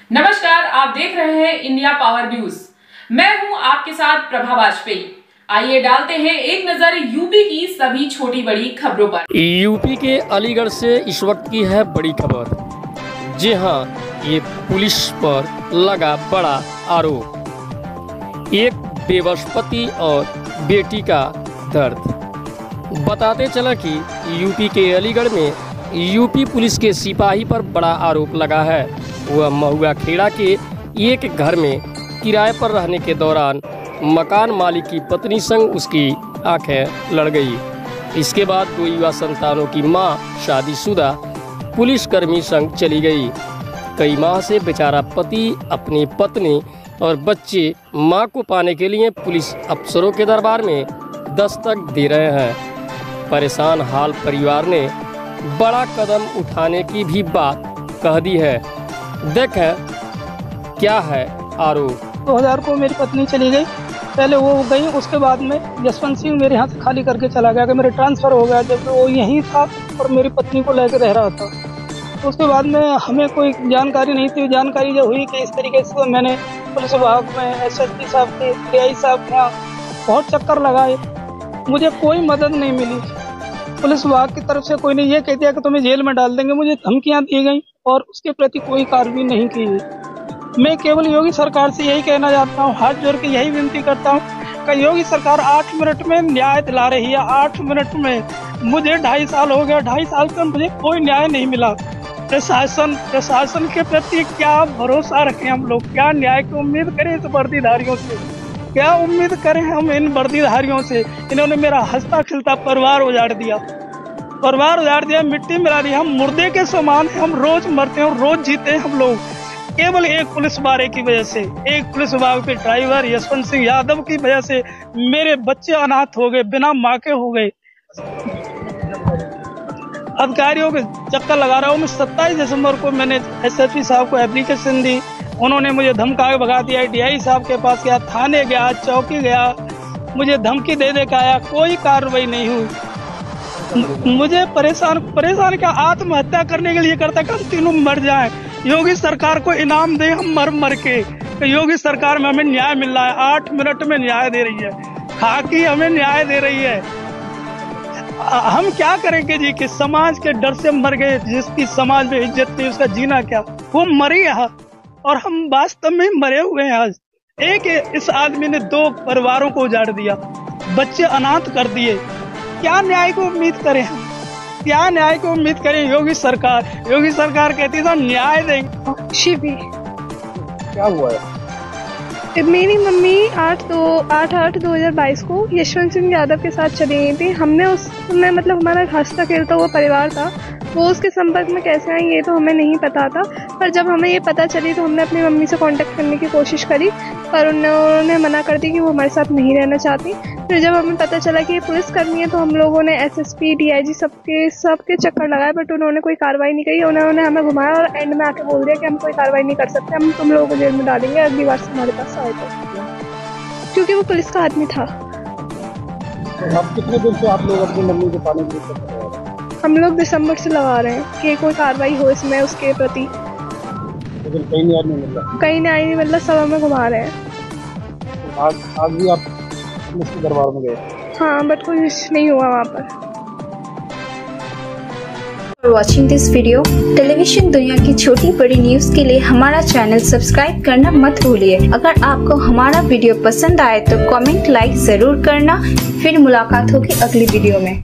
नमस्कार, आप देख रहे हैं इंडिया पावर न्यूज़। मैं हूँ आपके साथ प्रभा वाजपेयी। आइए डालते हैं एक नज़र यूपी की सभी छोटी बड़ी खबरों पर। यूपी के अलीगढ़ से इस वक्त की है बड़ी खबर। जी हाँ ये पुलिस पर लगा बड़ा आरोप। एक बेबस पति और बेटी का दर्द। बताते चला कि यूपी के अलीगढ़ में यूपी पुलिस के सिपाही पर बड़ा आरोप लगा है। वह महुआ खेड़ा के एक घर में किराए पर रहने के दौरान मकान मालिक की पत्नी संग उसकी आँखें लड़ गई। इसके बाद दो युवा संतानों की माँ शादीशुदा पुलिसकर्मी संग चली गई। कई माह से बेचारा पति, अपनी पत्नी और बच्चे माँ को पाने के लिए पुलिस अफसरों के दरबार में दस्तक दे रहे हैं। परेशान हाल परिवार ने बड़ा कदम उठाने की भी बात कह दी है। देखें क्या है आरोप 2000 को मेरी पत्नी चली गई। पहले वो गई, उसके बाद में जसवंत सिंह मेरे यहाँ से खाली करके चला गया, कि मेरे ट्रांसफ़र हो गया जब वो यहीं था और मेरी पत्नी को लेकर रह रहा था। तो उसके बाद में हमें कोई जानकारी नहीं थी। जानकारी जब हुई कि इस तरीके से मैंने पुलिस विभाग में एस एस पी साहब के डी साहब के यहाँ बहुत चक्कर लगाए। मुझे कोई मदद नहीं मिली। पुलिस विभाग की तरफ़ से कोई ने ये कह दिया कि तुम्हें जेल में डाल देंगे। मुझे धमकियाँ दी गई। और उसके प्रति कोई कार्रवाई नहीं की। गई मैं केवल योगी सरकार से यही कहना चाहता हूँ, हाथ जोड़ के यही विनती करता हूँ कि योगी सरकार आठ मिनट में न्याय दिला रही है। आठ मिनट में मुझे ढाई साल हो गया, ढाई साल से मुझे कोई न्याय नहीं मिला। प्रशासन प्रशासन के प्रति क्या भरोसा रखें हम लोग? क्या न्याय की उम्मीद करें इस वर्दीधारियों से? क्या उम्मीद करें हम इन वर्दीधारियों से? इन्होंने मेरा हंसता खिलता परिवार उजाड़ दिया। परिवार उजाड़ दिया, मिट्टी मिला दी। हम मुर्दे के समान हम रोज मरते हैं और रोज जीते हैं हम लोग। केवल एक पुलिस बारे की वजह से, एक पुलिस विभाग के ड्राइवर यशवंत सिंह यादव की वजह से मेरे बच्चे अनाथ हो गए, बिना माँ के हो गए। अधिकारियों के चक्कर लगा रहा हूँ। मैं सत्ताईस दिसंबर को मैंने एसएसपी साहब को एप्लीकेशन दी। उन्होंने मुझे धमका भगा दिया, डीआई साहब के पास गया, थाने गया, चौकी गया। मुझे धमकी दे दे के आया, कोई कार्रवाई नहीं हुई। मुझे परेशान परेशान क्या? आत्महत्या करने के लिए करता कि हम तीनों मर जाए। योगी सरकार को इनाम दे हम मर मर के। योगी सरकार में हमें न्याय मिल रहा है। आठ मिनट में न्याय दे रही है। खाकी हमें न्याय दे रही है। हम क्या करेंगे जी कि समाज के डर से मर गए, जिसकी समाज में इज़्ज़त थी, उसका जीना क्या? वो मरी है और हम वास्तव में मरे हुए हैं आज। एक इस आदमी ने दो परिवारों को उजाड़ दिया। बच्चे अनाथ कर दिए। क्या न्याय को उम्मीद करें हम? क्या न्याय को उम्मीद करें योगी सरकार? योगी सरकार कहती था न्याय देंगे। शिवी क्या हुआ है? मेरी मम्मी आठ दो आठ आठ दो हज़ार बाईस को यशवंत सिंह यादव के साथ चली गई थी। हमने उस में मतलब हमारा हंसता खेलता हुआ परिवार था। वो उसके संपर्क में कैसे आई ये तो हमें नहीं पता था। पर जब हमें ये पता चली तो हमने अपनी मम्मी से कांटेक्ट करने की कोशिश करी। पर उन्होंने मना कर दी कि वो हमारे साथ नहीं रहना चाहती। फिर जब हमें पता चला कि ये पुलिस कर्मी है तो हम लोगों ने एसएसपी डीआईजी सबके सबके चक्कर लगाए बट उन्होंने कोई कार्रवाई नहीं करी। उन्होंने हमें घुमाया और एंड में आके बोल दिया कि हम कोई कार्रवाई नहीं कर सकते हम तुम लोगों को जेल में डालेंगे अगली बार से हमारे पास आए तो। क्योंकि वो पुलिस का आदमी था। अब कितने दिन से आप लोग अपनी मम्मी को पाने के लिए हम लोग दिसंबर से लगा रहे हैं कि कोई कार्रवाई हो इसमें उसके प्रति। कहीं न्याय नहीं मिल। रहा कहीं न्याय नहीं मतलब सब हमें घुमा रहे हैं। आज आज भी आप पुलिस के दरबार में गए। हाँ बट कुछ नहीं हुआ वहाँ पर। For watching this video television दुनिया की छोटी बड़ी न्यूज़ के लिए हमारा चैनल सब्सक्राइब करना मत भूलिए। अगर आपको हमारा वीडियो पसंद आए तो कमेंट लाइक ज़रूर करना। फिर मुलाकात होगी अगली वीडियो में।